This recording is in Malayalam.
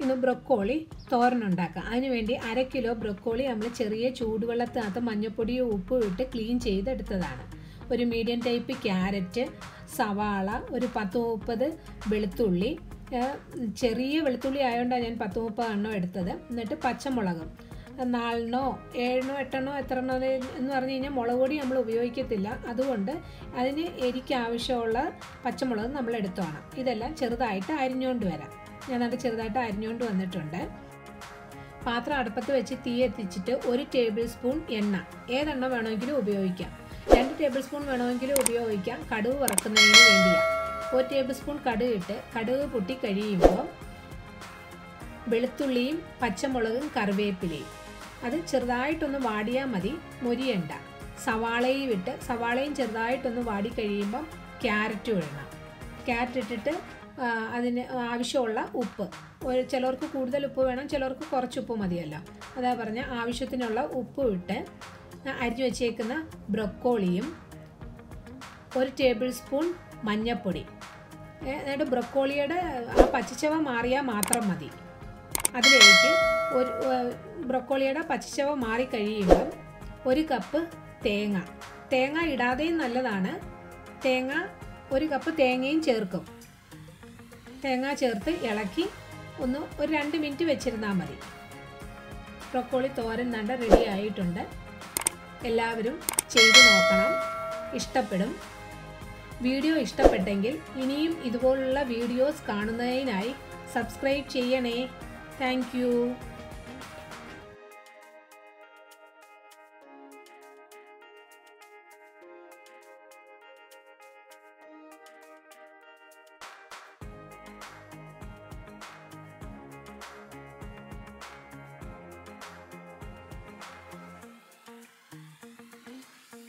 ഇന്ന് ബ്രൊക്കോളി തോരനുണ്ടാക്കാം അതിനുവേണ്ടി അര കിലോ ബ്രൊക്കോളി നമ്മൾ ചെറിയ ചൂടുവെള്ളത്തിനകത്ത് മഞ്ഞൾപ്പൊടിയും ഉപ്പും ഇട്ട് ക്ലീൻ ചെയ്തെടുത്തതാണ്. ഒരു മീഡിയം ടൈപ്പ് ക്യാരറ്റ് സവാള ഒരു പത്ത് മുപ്പത് വെളുത്തുള്ളി. ചെറിയ വെളുത്തുള്ളി ആയതുകൊണ്ടാണ് ഞാൻ പത്ത് മുപ്പത് എണ്ണം എടുത്തത്. എന്നിട്ട് പച്ചമുളകും. നാലെണ്ണോ ഏഴെണ്ണോ എട്ടെണ്ണോ എത്ര എണ്ണോ എന്ന് പറഞ്ഞു കഴിഞ്ഞാൽ മുളക് പൊടി നമ്മൾ ഉപയോഗിക്കത്തില്ല. അതുകൊണ്ട് അതിന് എരിക്ക് ആവശ്യമുള്ള പച്ചമുളക് നമ്മൾ എടുത്തു വേണം. ഇതെല്ലാം ചെറുതായിട്ട് അരിഞ്ഞുകൊണ്ട് വരാം. ഞാൻ അത് ചെറുതായിട്ട് അരിഞ്ഞുകൊണ്ട് വന്നിട്ടുണ്ട്. പാത്രം അടുപ്പത്ത് വെച്ച് തീ എത്തിച്ചിട്ട് ഒരു ടേബിൾ സ്പൂൺ എണ്ണ. ഏതെണ്ണ വേണമെങ്കിലും ഉപയോഗിക്കാം. രണ്ട് ടേബിൾ സ്പൂൺ വേണമെങ്കിലും ഉപയോഗിക്കാം. കടുവ് വറക്കുന്നതിന് വേണ്ടിയാണ് ഒരു ടേബിൾ സ്പൂൺ കടുക് ഇട്ട് കടുക് പൊട്ടി കഴിയുമ്പോൾ വെളുത്തുള്ളിയും പച്ചമുളകും കറിവേപ്പിലയും. അത് ചെറുതായിട്ടൊന്ന് വാടിയാൽ മതി. മുരിയണ്ട. സവാളയും ഇട്ട് സവാളയും ചെറുതായിട്ടൊന്ന് വാടി കഴിയുമ്പം ക്യാരറ്റും ഇടണം. ക്യാരറ്റ് ഇട്ടിട്ട് അതിന് ആവശ്യമുള്ള ഉപ്പ്. ഒരു ചിലർക്ക് കൂടുതൽ ഉപ്പ് വേണം ചിലർക്ക് കുറച്ച് ഉപ്പ് മതിയല്ലോ. അതാ പറഞ്ഞ ആവശ്യത്തിനുള്ള ഉപ്പ് ഇട്ട് അരിഞ്ഞു വെച്ചേക്കുന്ന ബ്രൊക്കോളിയും ഒരു ടേബിൾ സ്പൂൺ മഞ്ഞൾപ്പൊടി എന്നിട്ട് ബ്രൊക്കോളിയുടെ ആ പച്ചച്ചവ മാറിയാൽ മാത്രം മതി. അതിലേക്ക് ഒരു ബ്രൊക്കോളിയുടെ പച്ചച്ചവ മാറിക്കഴിയുമ്പം ഒരു കപ്പ് തേങ്ങ. തേങ്ങ ഇടാതെയും നല്ലതാണ്. തേങ്ങ ഒരു കപ്പ് തേങ്ങയും ചേർക്കും. തേങ്ങ ചേർത്ത് ഇളക്കി ഒന്ന് ഒരു രണ്ട് മിനിറ്റ് വെച്ചിരുന്നാൽ മതി. ബ്രൊക്കോളി തോരൻ നണ്ട റെഡി ആയിട്ടുണ്ട്. എല്ലാവരും ചെയ്തു നോക്കണം. ഇഷ്ടപ്പെടും. വീഡിയോ ഇഷ്ടപ്പെട്ടെങ്കിൽ ഇനിയും ഇതുപോലുള്ള വീഡിയോസ് കാണുന്നതിനായി സബ്സ്ക്രൈബ് ചെയ്യണേ. താങ്ക്